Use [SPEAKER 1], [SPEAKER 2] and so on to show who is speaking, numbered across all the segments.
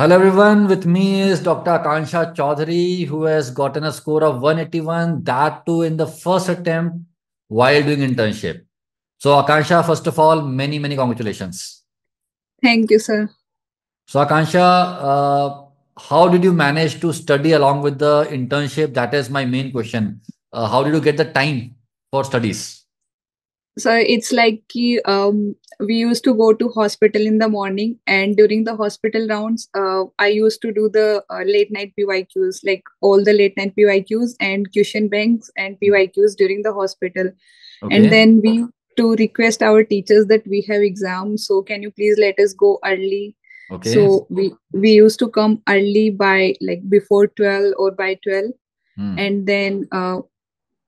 [SPEAKER 1] Hello everyone, with me is Dr. Akanksha Choudhary who has gotten a score of 181, that too in the first attempt while doing internship. So Akanksha, first of all, many, many congratulations.
[SPEAKER 2] Thank you, sir.
[SPEAKER 1] So Akanksha, uh, how did you manage to study along with the internship? That is my main question. Uh, how did you get the time for studies?
[SPEAKER 2] so it's like um, we used to go to hospital in the morning and during the hospital rounds uh, i used to do the uh, late night pyqs like all the late night pyqs and question banks and pyqs during the hospital okay. and then we to request our teachers that we have exams so can you please let us go early okay. so we we used to come early by like before 12 or by 12 hmm. and then uh,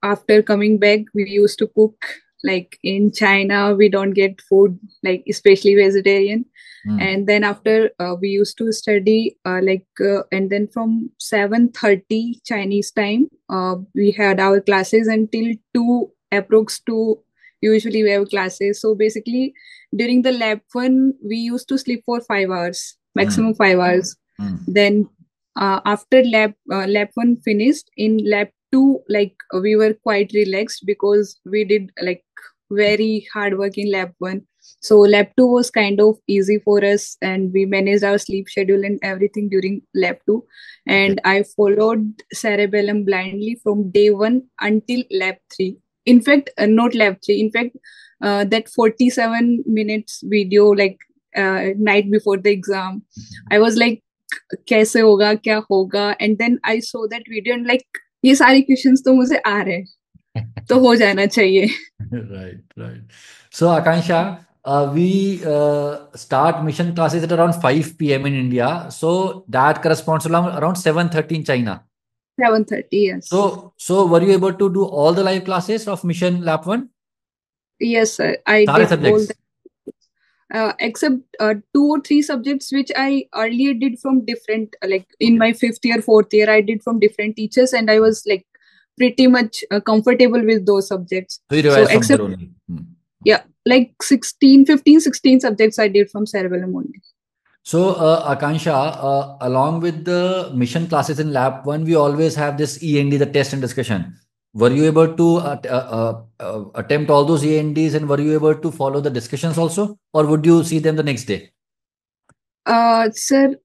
[SPEAKER 2] after coming back we used to cook like in china we don't get food like especially vegetarian mm. and then after uh, we used to study uh, like uh, and then from 7:30 chinese time uh, we had our classes until 2 approx 2 usually we have classes so basically during the lap one we used to sleep for 5 hours maximum mm. 5 hours mm. then uh, after lap uh, lap one finished in lap two like we were quite relaxed because we did like very hard work in lap one. So lap two was kind of easy for us and we managed our sleep schedule and everything during lap two. And i followed cerebellum blindly from day one until lap three. In fact uh, not lap three in fact uh, that 47 minutes video like uh, night before the exam. Mm-hmm. I was like "Kaise hoga? Kya hoga?" And then I saw that video, and ये सारे questions तो मुझे आ रहे हैं। तो हो जाना चाहिए।
[SPEAKER 1] Right right so Akanksha we start mission classes at around 5 PM in India so that corresponds to around 7:30 in China
[SPEAKER 2] 7:30 yes
[SPEAKER 1] so so were you able to do all the live classes of mission lap 1
[SPEAKER 2] yes sir I did all uh, except uh, two or three subjects which I earlier did from different, like in my fifth year, fourth year, I did from different teachers, and I was like pretty much uh, comfortable with those subjects.
[SPEAKER 1] So, so except hmm.
[SPEAKER 2] yeah like 16 15 16 subjects i did from cerebellum only.
[SPEAKER 1] So uh, akanksha uh, along with the mission classes in lap 1 we always have this end the test and discussion were you able to uh, uh, uh, attempt all those ends and were you able to follow the discussions also? Or would you see them the next day?
[SPEAKER 2] Uh sir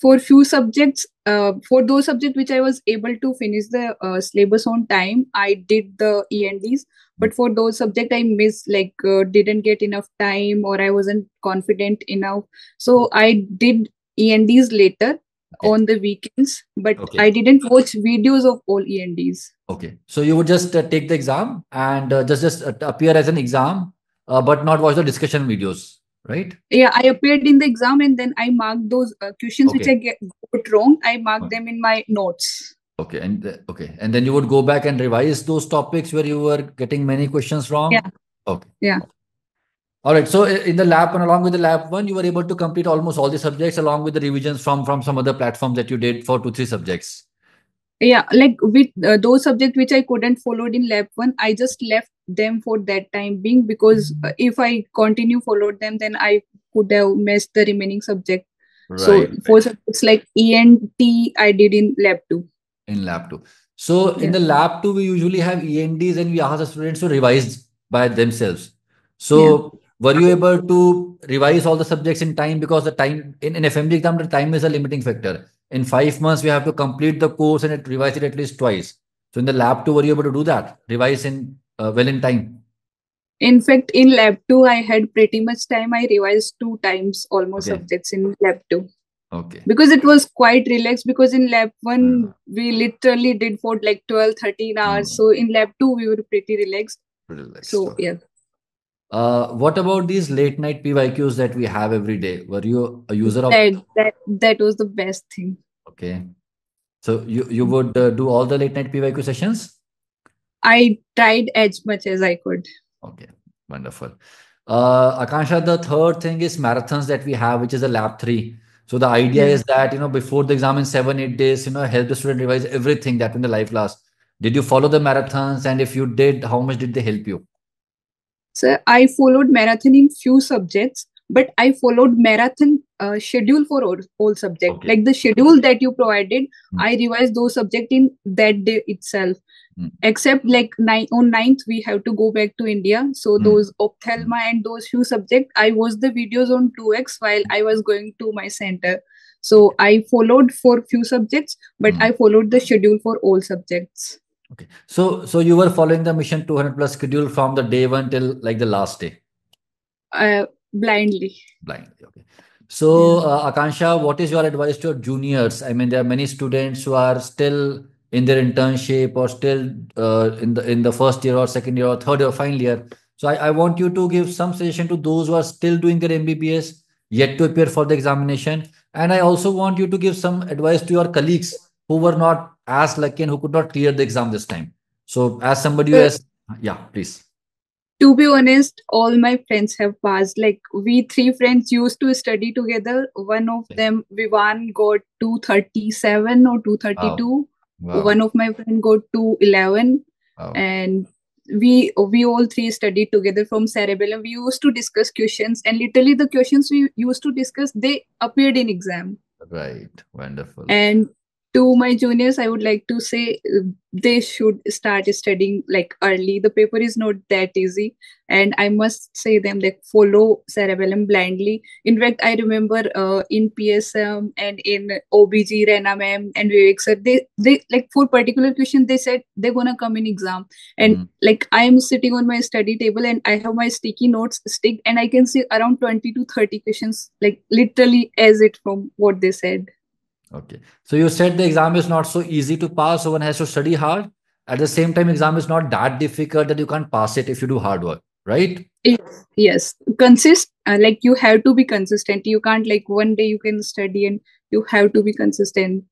[SPEAKER 2] for few subjects uh, for those subjects which i was able to finish the uh, syllabus on time i did the ends but for those subject i missed like uh, didn't get enough time or i wasn't confident enough. So i did ends later okay. on the weekends but okay. i didn't watch videos of all ends
[SPEAKER 1] okay so you would just uh, take the exam and uh, just just uh, appear as an exam but not watch the discussion videos right?
[SPEAKER 2] Yeah, I appeared in the exam and then I marked those uh, questions okay. which I get got wrong. I marked okay. them in my notes.
[SPEAKER 1] Okay, and uh, okay, and then you would go back and revise those topics where you were getting many questions wrong.
[SPEAKER 2] Yeah.
[SPEAKER 1] Okay.
[SPEAKER 2] Yeah.
[SPEAKER 1] All right. So in the lap and along with the lap one, you were able to complete almost all the subjects along with the revisions from from some other platforms that you did for two three subjects.
[SPEAKER 2] Yeah, like with uh, those subjects which I couldn't followed in lap one, I just left them for that time being because mm-hmm. if I continue followed them, then I could have missed the remaining subject. Right. So for it's like ENT I did in lap two.
[SPEAKER 1] In lap two. So yeah. in the lap two, we usually have ENDs and we ask the students to revise by themselves. So yeah. were you able to revise all the subjects in time because the time in an FMG exam, the time is a limiting factor. In five months, we have to complete the course and revise it at least twice. So in the lap two, were you able to do that? Revise in uh, well in time?
[SPEAKER 2] In fact, in lap two, I had pretty much time. I revised two times almost okay. subjects in lap two.
[SPEAKER 1] Okay.
[SPEAKER 2] Because it was quite relaxed because in lap one, uh, we literally did for like 12, 13 hours. Uh, so in lap two, we were pretty relaxed.
[SPEAKER 1] relaxed.
[SPEAKER 2] So, yeah.
[SPEAKER 1] Uh, what about these late night PYQs that we have every day? Were you a user of
[SPEAKER 2] that? That, that was the best thing.
[SPEAKER 1] Okay. So you, you would uh, do all the late night PYQ sessions?
[SPEAKER 2] I tried as much as I could.
[SPEAKER 1] Okay, wonderful. Uh, Akanksha, the third thing is marathons that we have, which is a lap three. So the idea is that, you know, before the exam in seven, eight days, you know, help the student revise everything that in the life class. Did you follow the marathons? And if you did, how much did they help you?
[SPEAKER 2] So I followed marathon in few subjects, but I followed marathon uh, schedule for all, all subject.
[SPEAKER 1] Okay.
[SPEAKER 2] Like the schedule that you provided,
[SPEAKER 1] Hmm.
[SPEAKER 2] I revised those subject in that day itself.
[SPEAKER 1] Hmm.
[SPEAKER 2] Except like nine on 9th, we have to go back to India. So
[SPEAKER 1] Hmm.
[SPEAKER 2] those ophthalma and those few subject, I watched the videos on 2x while I was going to my center. So I followed for few subjects, but
[SPEAKER 1] Hmm.
[SPEAKER 2] I followed the schedule for all subjects.
[SPEAKER 1] Okay. So so you were following the mission 200 plus schedule from the day one till like the last day.
[SPEAKER 2] Uh, blindly.
[SPEAKER 1] blindly. Okay. So, uh, Akanksha, what is your advice to your juniors? I mean, there are many students who are still in their internship or still uh, in the in the first year or second year or third or final year. So, I, I want you to give some suggestion to those who are still doing their MBBS, yet to appear for the examination. And I also want you to give some advice to your colleagues who were not as lucky and who could not clear the exam this time. So, as somebody who
[SPEAKER 2] Uh,
[SPEAKER 1] has, yeah, please.
[SPEAKER 2] to be honest, all my friends have passed. Like we three friends used to study together. One of
[SPEAKER 1] Okay.
[SPEAKER 2] them, Vivan, got 237 or 232.
[SPEAKER 1] Wow.
[SPEAKER 2] One of my friend got 211.
[SPEAKER 1] Wow.
[SPEAKER 2] And we we all three studied together from cerebellum. We used to discuss questions, and literally the questions we used to discuss, they appeared in exam.
[SPEAKER 1] Right. Wonderful.
[SPEAKER 2] And to my juniors, I would like to say uh, they should start studying like early. The paper is not that easy, and I must say them that follow cerebellum blindly. In fact, I remember uh, in PSM and in OBG, Rena ma'am and Vivek sir, they they like for particular question they said they're gonna come in exam, and
[SPEAKER 1] Mm.
[SPEAKER 2] like I am sitting on my study table and I have my sticky notes stick, and I can see around twenty to thirty questions like literally as it from what they said.
[SPEAKER 1] Okay. So you said the exam is not so easy to pass, so one has to study hard. At the same time, exam is not that difficult that you can't pass it if you do hard work, right?
[SPEAKER 2] Yes, yes. Consist uh, like you have to be consistent. You can't like one day you can study and you have to be consistent.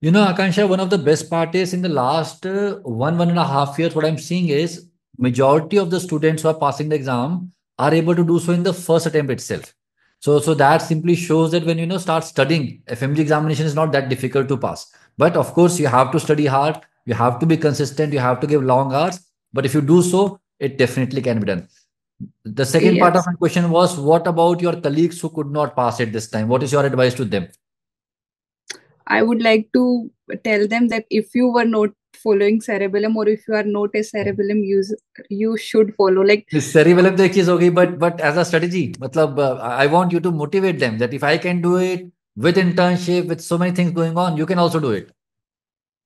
[SPEAKER 1] You know, Akanksha, one of the best part is in the last uh, one, one and a half years, what I'm seeing is majority of the students who are passing the exam are able to do so in the first attempt itself. So, so that simply shows that when you know start studying, FMG examination is not that difficult to pass. But of course, you have to study hard, you have to be consistent, you have to give long hours. But if you do so, it definitely can be done. The second part of my question was, what about your colleagues who could not pass it this time? What is your advice to them?
[SPEAKER 2] I would like to tell them that if you were not following cerebellum or if you are not a cerebellum use you should follow like
[SPEAKER 1] cerebellum their okay but but as a strategy matlab, uh, i want you to motivate them that if i can do it with internship with so many things going on you can also do it.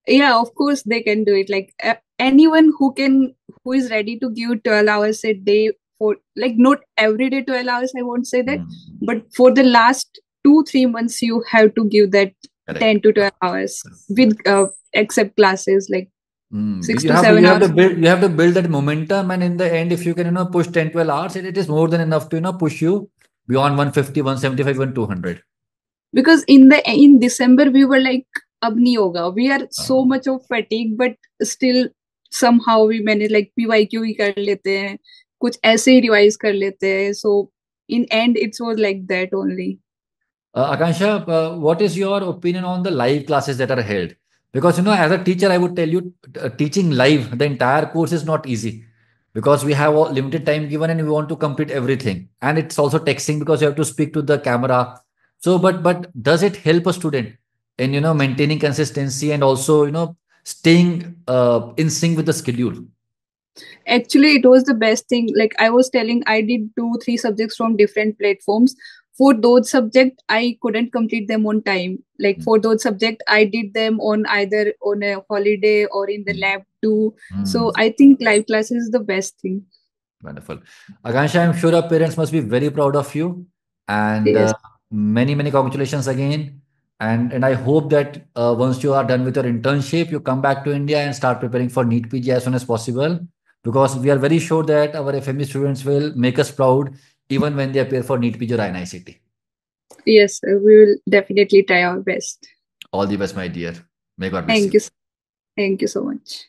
[SPEAKER 2] Yeah of course they can do it like uh, anyone who can who is ready to give 12 hours a day for like not every day 12 hours i won't say that
[SPEAKER 1] hmm.
[SPEAKER 2] but for the last two three months you have to give that
[SPEAKER 1] Correct.
[SPEAKER 2] 10 to 12 hours with uh, except classes like
[SPEAKER 1] Hmm.
[SPEAKER 2] six
[SPEAKER 1] you
[SPEAKER 2] to
[SPEAKER 1] have
[SPEAKER 2] seven
[SPEAKER 1] you have to
[SPEAKER 2] hours.
[SPEAKER 1] build you have to build that momentum and in the end if you can you know push 10 12 hours it, it is more than enough to you know push you beyond 150 175 even 200
[SPEAKER 2] because in the in December we were like ab nahi hoga. We are so
[SPEAKER 1] Oh.
[SPEAKER 2] much of fatigue, but still somehow we manage like PYQ ही कर लेते हैं कुछ ऐसे ही revise कर लेते हैं so in end it was like that only
[SPEAKER 1] Uh, Akanksha, uh, what is your opinion on the live classes that are held? Because you know, as a teacher, I would tell you, uh, teaching live the entire course is not easy because we have limited time given and we want to complete everything, and it's also texting because you have to speak to the camera. So, but but does it help a student in you know maintaining consistency and also you know staying uh, in sync with the schedule?
[SPEAKER 2] actually it was the best thing like i was telling i did two three subjects from different platforms for those subject i couldn't complete them on time like
[SPEAKER 1] Mm.
[SPEAKER 2] for those subject i did them on either on a holiday or in the
[SPEAKER 1] Mm.
[SPEAKER 2] lap too so
[SPEAKER 1] Hmm.
[SPEAKER 2] i think live classes is the best thing
[SPEAKER 1] Wonderful. Akanksha, I'm sure our parents must be very proud of you. And
[SPEAKER 2] Yes.
[SPEAKER 1] uh, many, many congratulations again. And and I hope that uh, once you are done with your internship, you come back to India and start preparing for NEET PG as soon as possible. Because we are very sure that our FME students will make us proud even when they appear for NEET PG or INI-CET.
[SPEAKER 2] yes uh, we will definitely try our best
[SPEAKER 1] All the best, my dear. May God bless
[SPEAKER 2] thank you s- thank you so much